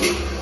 Okay.